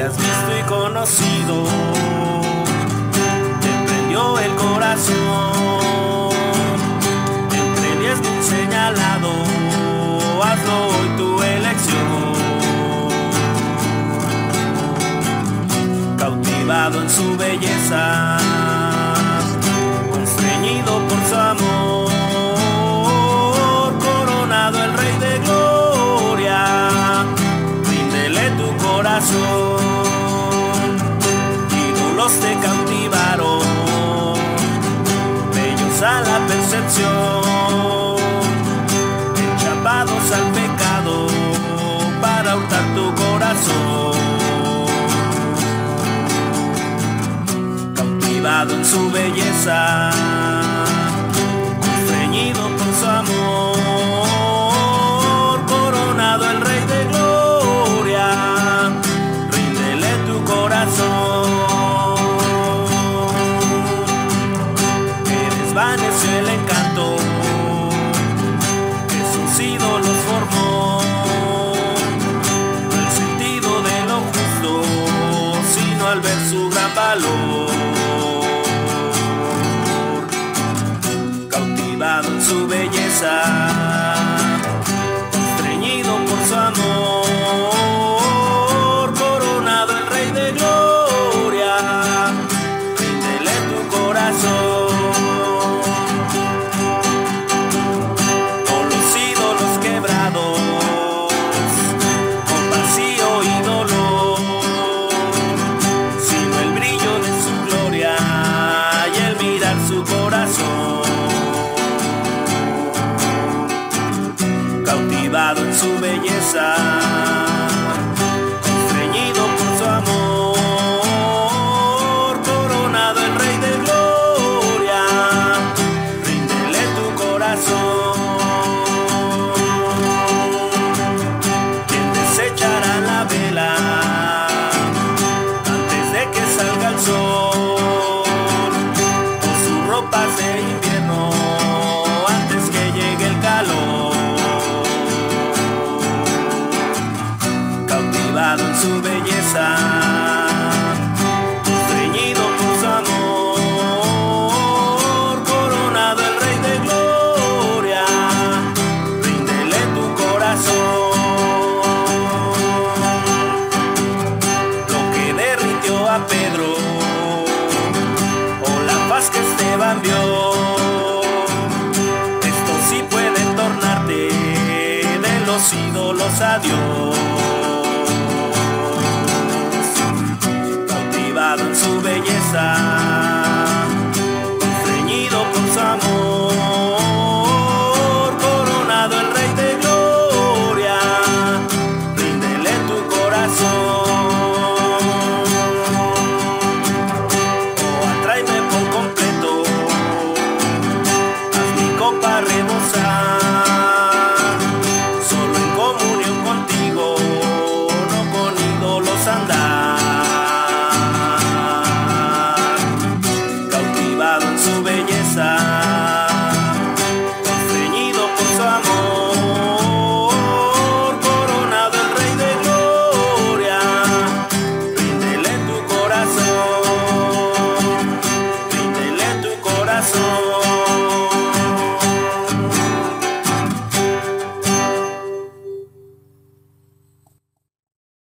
le has visto y conocido, te prendió el corazón. Entre diez mil señalado, hazlo hoy tu elección. Cautivado en su belleza, percepción, enchapados al pecado para hurtar tu corazón. cautivado en su belleza, desvaneció el encanto que sus ídolos formó, no el sentido de lo justo, sino al ver su gran valor. cautivado en su belleza, corazón. Cautivado en su belleza, En su belleza, constreñido por su amor, coronado el rey de gloria, ríndele tu corazón. Lo que derritió a Pedro, o la paz que Esteban vio, esto sí puede tornarte de los ídolos a Dios. ropa